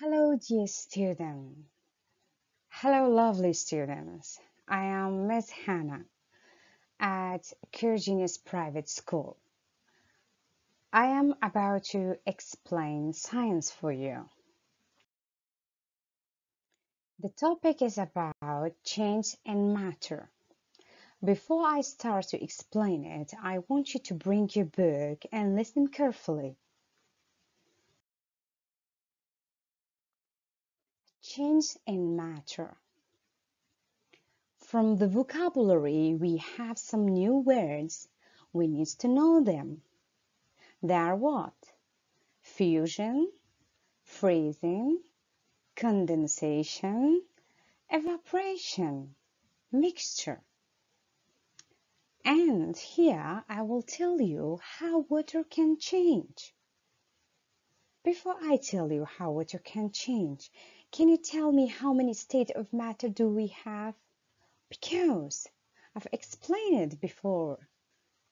Hello, dear student. Hello, lovely students. I am Miss Hana at Kurd Genius Private School. I am about to explain science for you. The topic is about change in matter. Before I start to explain it, I want you to bring your book and listen carefully. Change in matter. From the vocabulary, we have some new words. We need to know them. They are what? Fusion, freezing, condensation, evaporation, mixture. And here I will tell you how water can change. Before I tell you how water can change, can you tell me how many states of matter do we have? Because I've explained it before.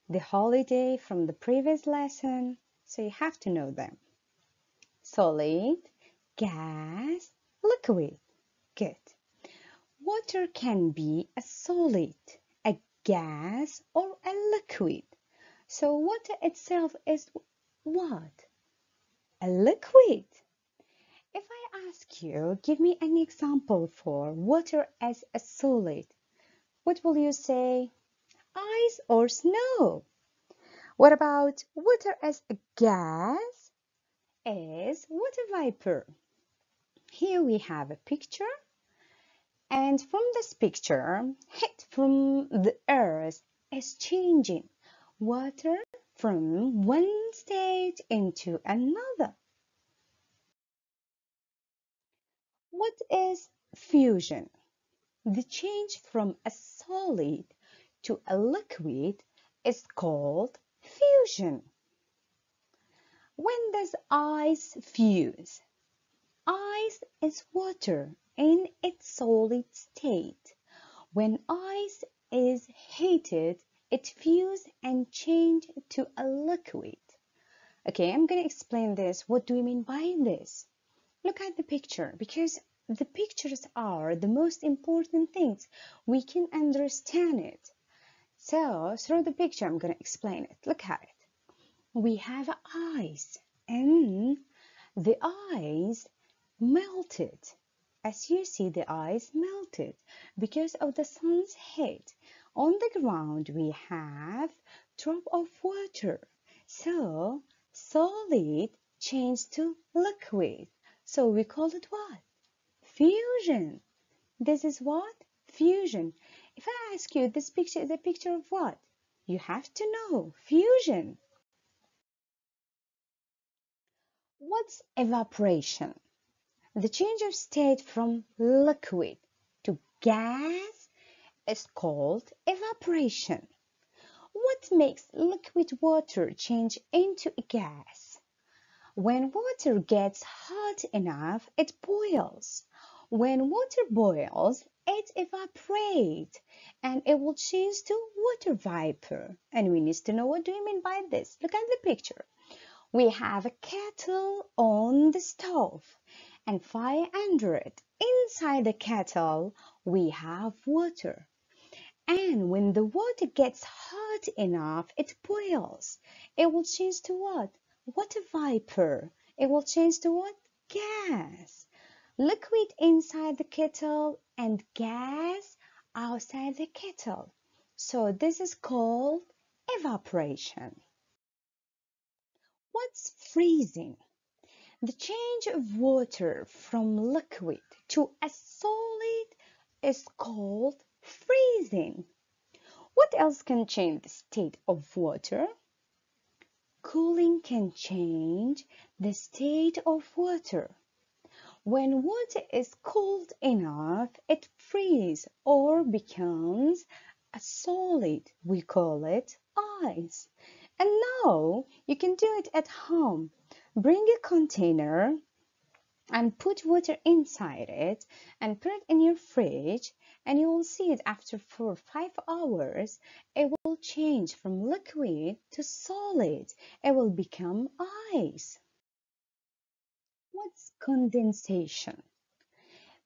The holiday from the previous lesson, so you have to know them. Solid, gas, liquid. Good. Water can be a solid, a gas, or a liquid. So water itself is what? A liquid. If I ask you, give me an example for water as a solid, what will you say? Ice or snow? What about water as a gas? Is water vapor. Here we have a picture. And from this picture, heat from the earth is changing water from one state into another. What is fusion? The change from a solid to a liquid is called fusion. When does ice fuse? Ice is water in its solid state. When ice is heated, it fuses and changes to a liquid. Okay, I'm going to explain this. What do we mean by this? Look at the picture because the pictures are the most important things. We can understand it. So, through the picture, I'm going to explain it. Look at it. We have ice, and the ice melted. As you see, the ice melted because of the sun's heat. On the ground, we have drop of water. So, solid changed to liquid. So we call it what? Fusion. This is what? Fusion. If I ask you, this picture is a picture of what? You have to know. Fusion. What's evaporation? The change of state from liquid to gas is called evaporation. What makes liquid water change into a gas? When water gets hot enough, it boils. When water boils, it evaporates and it will change to water vapor. And we need to know what do you mean by this? Look at the picture. We have a kettle on the stove and fire under it. Inside the kettle, we have water. And when the water gets hot enough, it boils. It will change to what? Water vapor! It will change to what? Gas. Liquid inside the kettle and gas outside the kettle. So this is called evaporation. What's freezing? The change of water from liquid to a solid is called freezing. What else can change the state of water? Cooling can change the state of water. When water is cold enough, it freezes or becomes a solid. We call it ice. And now you can do it at home. Bring a container and put water inside it and put it in your fridge and you will see it after four or five hours it will change from liquid to solid it will become ice what's condensation?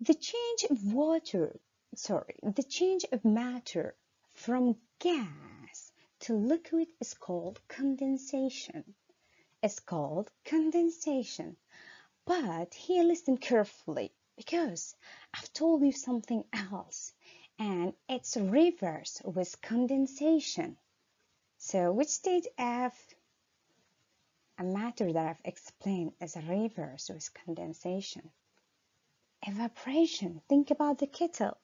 The change of water, sorry, the change of matter from gas to liquid is called condensation. It's called condensation. But here listen carefully because I've told you something else and it's reverse with condensation. So which state of a matter that I've explained is a reverse with condensation? Evaporation. Think about the kettle.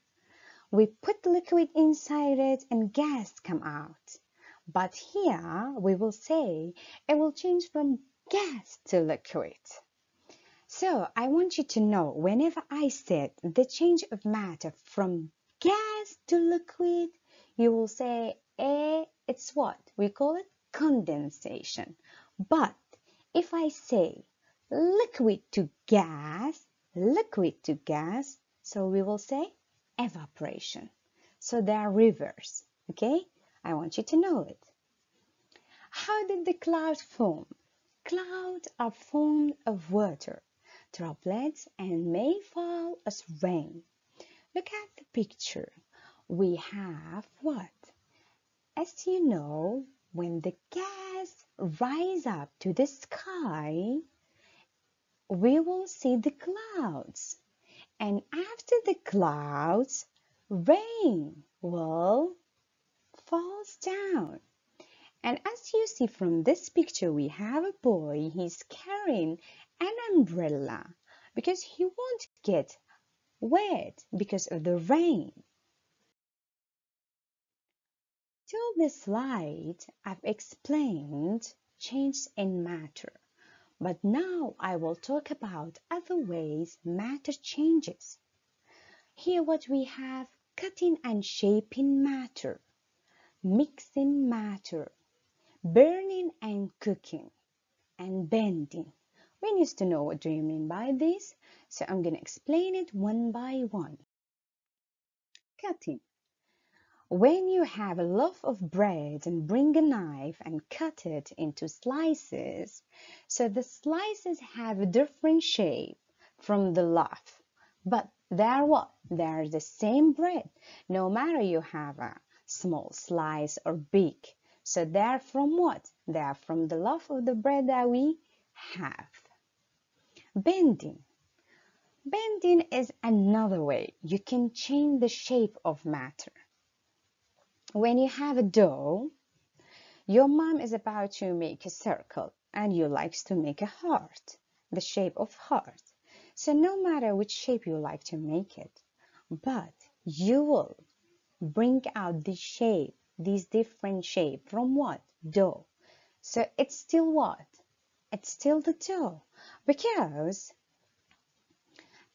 We put liquid inside it and gas come out. But here we will say it will change from gas to liquid. So I want you to know whenever I said the change of matter from gas to liquid, you will say, eh, it's what? We call it condensation. But if I say liquid to gas, liquid to gas, so we will say evaporation. So they are reverse, okay? I want you to know it. How did the cloud form? Clouds are formed of water, droplets, and may fall as rain. Look at the picture. We have what? As you know, when the gas rise up to the sky, we will see the clouds. And after the clouds, rain will falls down. And as you see from this picture, we have a boy, he's carrying an umbrella because he won't get wet because of the rain. Till this slide, I've explained change in matter. But now I will talk about other ways matter changes. Here what we have cutting and shaping matter, mixing matter, burning and cooking, and bending. We need to know what do you mean by this. So I'm going to explain it one by one. Cutting. When you have a loaf of bread and bring a knife and cut it into slices, so the slices have a different shape from the loaf, but they're what? They're the same bread, no matter you have a small slice or big. So they're from what? They're from the loaf of the bread that we have. Bending. Bending is another way you can change the shape of matter. When you have a dough, your mom is about to make a circle and you likes to make a heart, the shape of heart. So no matter which shape you like to make it, but you will bring out the shape, these different shape from what? Dough. So it's still what? It's still the dough because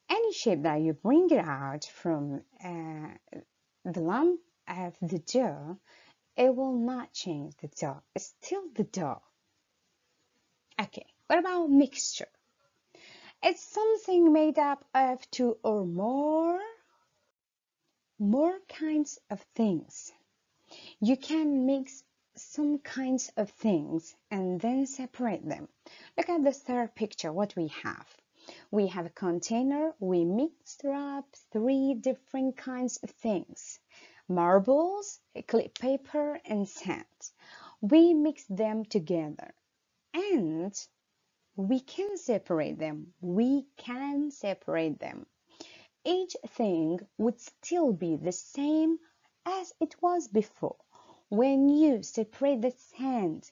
any shape that you bring it out from uh, the lump of the dough, it will not change the dough. It's still the dough. Okay, what about mixture? It's something made up of two or more more kinds of things. You can mix some kinds of things and then separate them. Look at the third picture, what we have. We have a container. We mixed up three different kinds of things. Marbles, clip paper, and sand. We mix them together and we can separate them. We can separate them. Each thing would still be the same as it was before when you separate the sand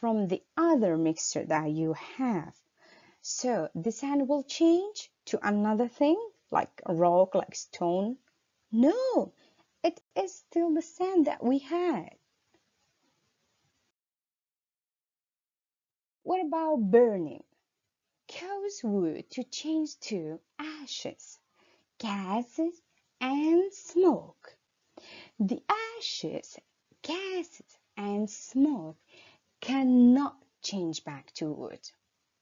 from the other mixture that you have. So the sand will change to another thing like rock, like stone. No, it is still the sand that we had. What about burning? Cause wood to change to ashes, gases, and smoke. The ashes, gases, and smoke cannot change back to wood.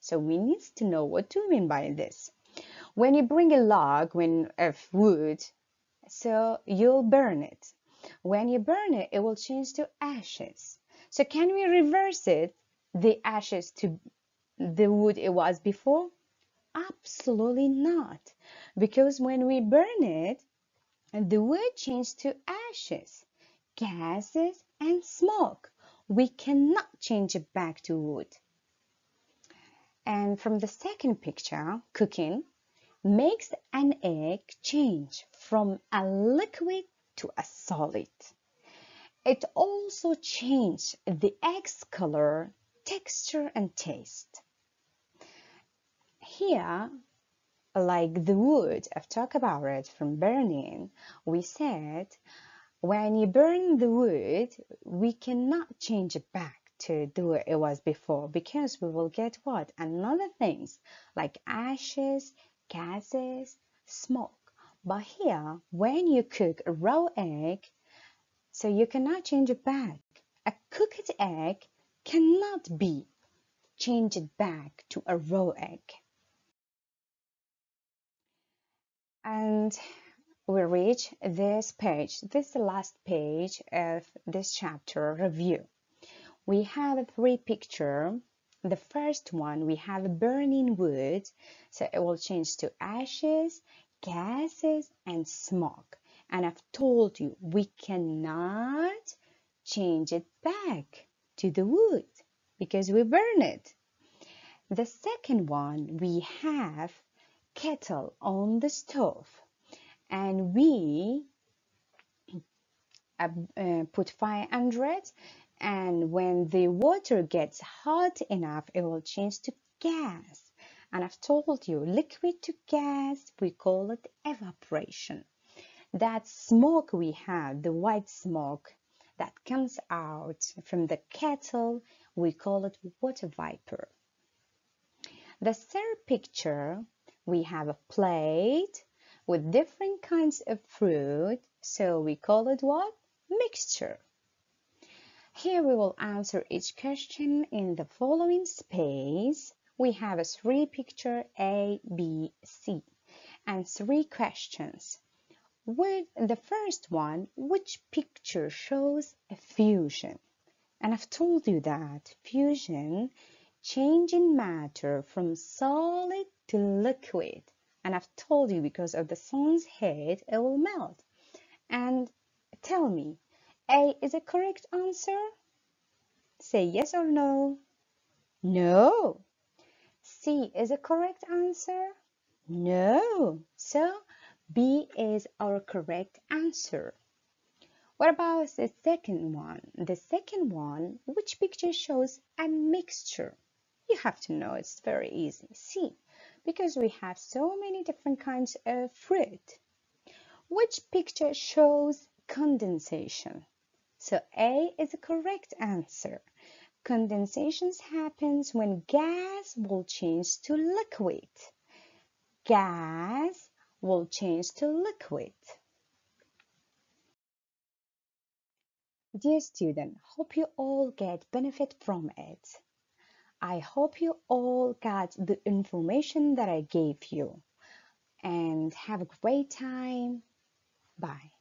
So we need to know what do we mean by this. When you bring a log when, of wood, so you'll burn it. When you burn it, it will change to ashes. So can we reverse it, the ashes to the wood it was before? Absolutely not. Because when we burn it, the wood changes to ashes, gases, and smoke. We cannot change it back to wood. And from the second picture, cooking makes an egg change from a liquid to a solid. It also changes the egg's color, texture, and taste. Here, like the wood, I've talked about it from burning, we said when you burn the wood, we cannot change it back to the way it was before because we will get what? Another things like ashes, gases, smoke. But here, when you cook a raw egg, so you cannot change it back. A cooked egg cannot be changed back to a raw egg. And we reach this page. This is the last page of this chapter review. We have three picture. The first one, we have burning wood. So it will change to ashes, gases, and smoke. And I've told you, we cannot change it back to the wood because we burn it. The second one, we have kettle on the stove and we uh, put fire under it and when the water gets hot enough it will change to gas. And i've told you liquid to gas we call it evaporation. That smoke we have the white smoke that comes out from the kettle we call it water vapor. The third picture we have a plate with different kinds of fruit so we call it what mixture here we will answer each question in the following space. We have a three picture A, B, C and three questions. With the first one, which picture shows a fusion? And I've told you that fusion, changing matter from solid to liquid. And I've told you because of the sun's heat, it will melt. And tell me, A is a correct answer? Say yes or no. No. C is a correct answer? No. So B is our correct answer. What about the second one? The second one, which picture shows a mixture? You have to know it's very easy. C, because we have so many different kinds of fruit. Which picture shows condensation? So A is the correct answer. Condensation happens when gas will change to liquid. Gas will change to liquid. Dear student, hope you all get benefit from it. I hope you all got the information that I gave you and have a great time. Bye.